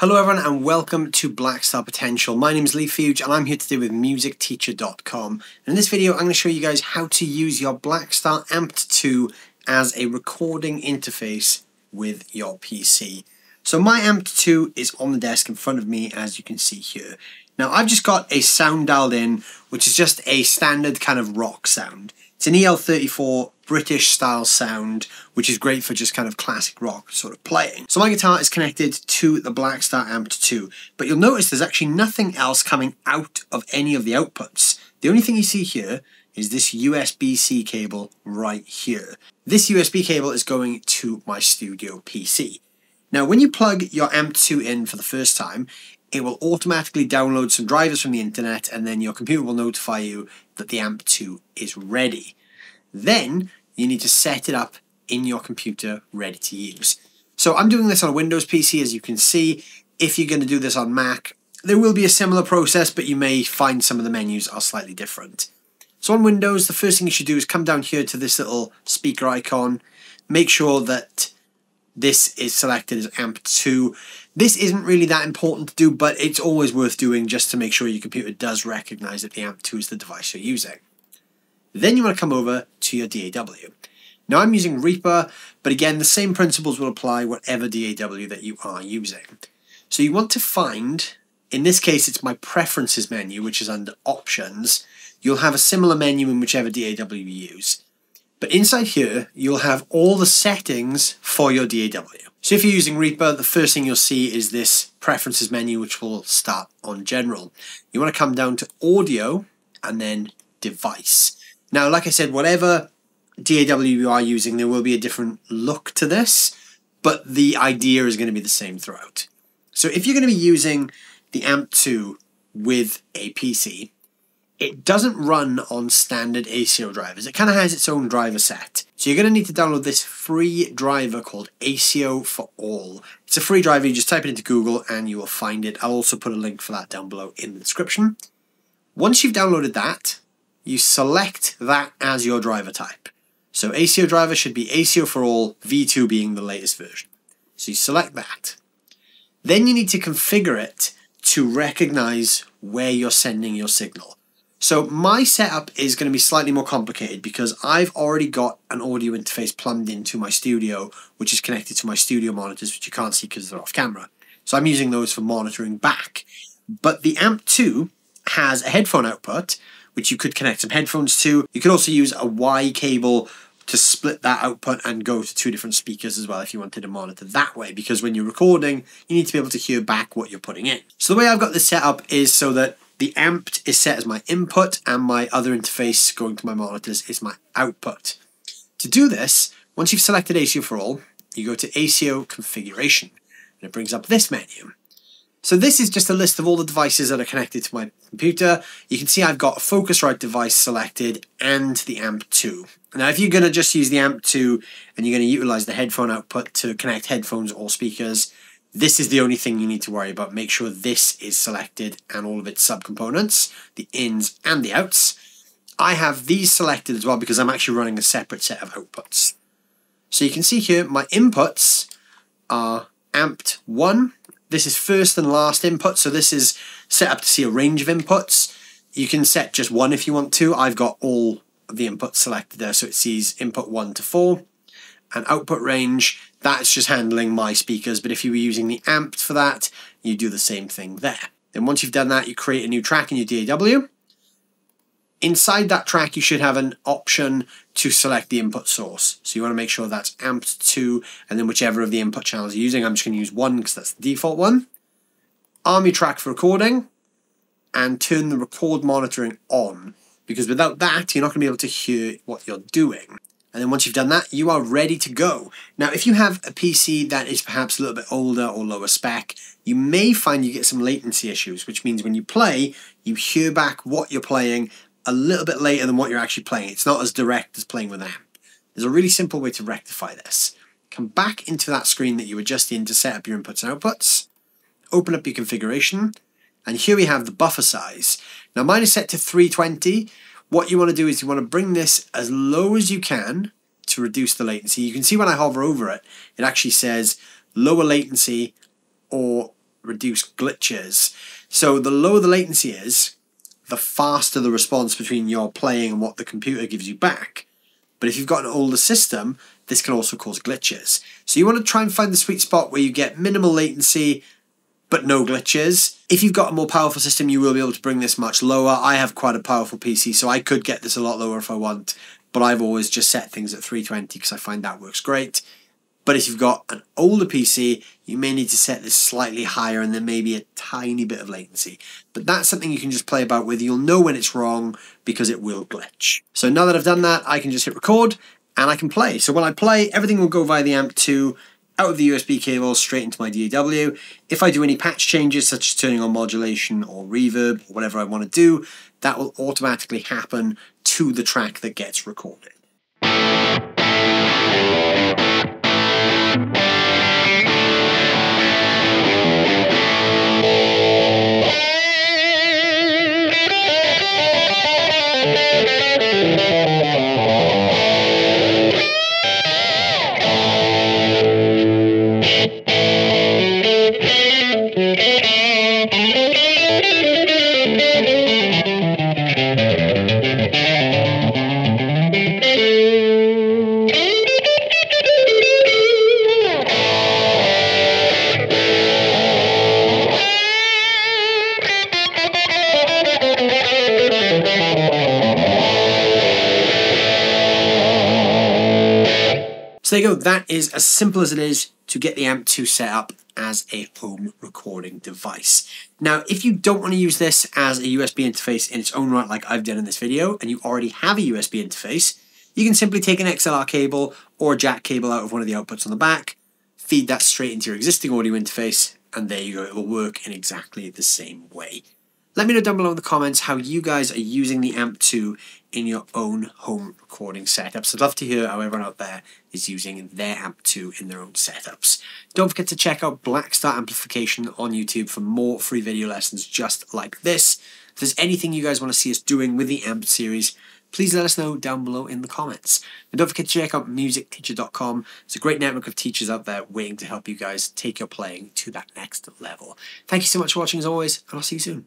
Hello everyone and welcome to Blackstar Potential. My name is Leigh Fuge and I'm here today with musicteacher.com. In this video I'm going to show you guys how to use your Blackstar Amped 2 as a recording interface with your PC. So my Amped 2 is on the desk in front of me as you can see here. Now I've just got a sound dialed in which is just a standard kind of rock sound. It's an EL34 British style sound, which is great for just kind of classic rock sort of playing. So my guitar is connected to the Blackstar Amped 2, but you'll notice there's actually nothing else coming out of any of the outputs. The only thing you see here is this USB-C cable right here. This USB cable is going to my studio PC. Now when you plug your Amped 2 in for the first time, it will automatically download some drivers from the internet and then your computer will notify you that the Amped 2 is ready. Then you need to set it up in your computer ready to use. So I'm doing this on a Windows PC as you can see. If you're going to do this on Mac, there will be a similar process but you may find some of the menus are slightly different. So on Windows, the first thing you should do is come down here to this little speaker icon, make sure that this is selected as AMP 2. This isn't really that important to do, but it's always worth doing just to make sure your computer does recognize that the AMP 2 is the device you're using. Then you want to come over to your DAW. Now I'm using Reaper, but again, the same principles will apply whatever DAW that you are using. So you want to find, in this case, it's my preferences menu, which is under options. You'll have a similar menu in whichever DAW you use. But inside here, you'll have all the settings for your DAW. So if you're using Reaper, the first thing you'll see is this preferences menu, which will start on general. You want to come down to audio and then device. Now, like I said, whatever DAW you are using, there will be a different look to this, but the idea is going to be the same throughout. So if you're going to be using the AMP2 with a PC, it doesn't run on standard ASIO drivers. It kind of has its own driver set. So you're going to need to download this free driver called ASIO for All. It's a free driver. You just type it into Google and you will find it. I'll also put a link for that down below in the description. Once you've downloaded that, you select that as your driver type. So ASIO driver should be ASIO for All, V2 being the latest version. So you select that. Then you need to configure it to recognize where you're sending your signal. So my setup is going to be slightly more complicated because I've already got an audio interface plumbed into my studio, which is connected to my studio monitors, which you can't see because they're off camera. So I'm using those for monitoring back. But the AMP2 has a headphone output, which you could connect some headphones to. You could also use a Y cable to split that output and go to two different speakers as well if you wanted to monitor that way because when you're recording you need to be able to hear back what you're putting in. So the way I've got this set up is so that the amped is set as my input and my other interface going to my monitors is my output. To do this, once you've selected ASIO for all, you go to ASIO configuration and it brings up this menu. So this is just a list of all the devices that are connected to my computer. You can see I've got a Focusrite device selected and the AMP2. Now if you're going to just use the AMP2 and you're going to utilize the headphone output to connect headphones or speakers, this is the only thing you need to worry about. Make sure this is selected and all of its subcomponents, the ins and the outs. I have these selected as well because I'm actually running a separate set of outputs. So you can see here my inputs are amped 1. This is first and last input, so this is set up to see a range of inputs. You can set just one if you want to. I've got all the inputs selected there, so it sees input 1 to 4 and output range, that's just handling my speakers. But if you were using the amped for that, you do the same thing there. Then once you've done that, you create a new track in your DAW. Inside that track, you should have an option to select the input source. So you want to make sure that's Amped 2, and then whichever of the input channels you're using, I'm just going to use one because that's the default one. Arm your track for recording, and turn the record monitoring on, because without that, you're not going to be able to hear what you're doing. And then once you've done that, you are ready to go. Now, if you have a PC that is perhaps a little bit older or lower spec, you may find you get some latency issues, which means when you play, you hear back what you're playing a little bit later than what you're actually playing. It's not as direct as playing with amp. There's a really simple way to rectify this. Come back into that screen that you were just in to set up your inputs and outputs, open up your configuration, and here we have the buffer size. Now mine is set to 320, what you want to do is you want to bring this as low as you can to reduce the latency. You can see when I hover over it, it actually says lower latency or reduce glitches. So the lower the latency is, the faster the response between your playing and what the computer gives you back. But if you've got an older system, this can also cause glitches. So you want to try and find the sweet spot where you get minimal latency but no glitches. If you've got a more powerful system, you will be able to bring this much lower. I have quite a powerful PC, so I could get this a lot lower if I want, but I've always just set things at 320 because I find that works great. But if you've got an older PC, you may need to set this slightly higher and there may be a tiny bit of latency. But that's something you can just play about with. You'll know when it's wrong because it will glitch. So now that I've done that, I can just hit record and I can play. So when I play, everything will go via the AMP2 out of the USB cable straight into my DAW. If I do any patch changes, such as turning on modulation or reverb or whatever I want to do, that will automatically happen to the track that gets recorded. So there you go, that is as simple as it is to get the AMP2 set up as a home recording device. Now, if you don't want to use this as a USB interface in its own right like I've done in this video, and you already have a USB interface, you can simply take an XLR cable or jack cable out of one of the outputs on the back, feed that straight into your existing audio interface, and there you go, it will work in exactly the same way. Let me know down below in the comments how you guys are using the AMP2 in your own home recording setups. I'd love to hear how everyone out there is using their AMP2 in their own setups. Don't forget to check out Blackstar Amplification on YouTube for more free video lessons just like this. If there's anything you guys want to see us doing with the AMP series, please let us know down below in the comments. And don't forget to check out musicteacher.com. It's a great network of teachers out there waiting to help you guys take your playing to that next level. Thank you so much for watching as always, and I'll see you soon.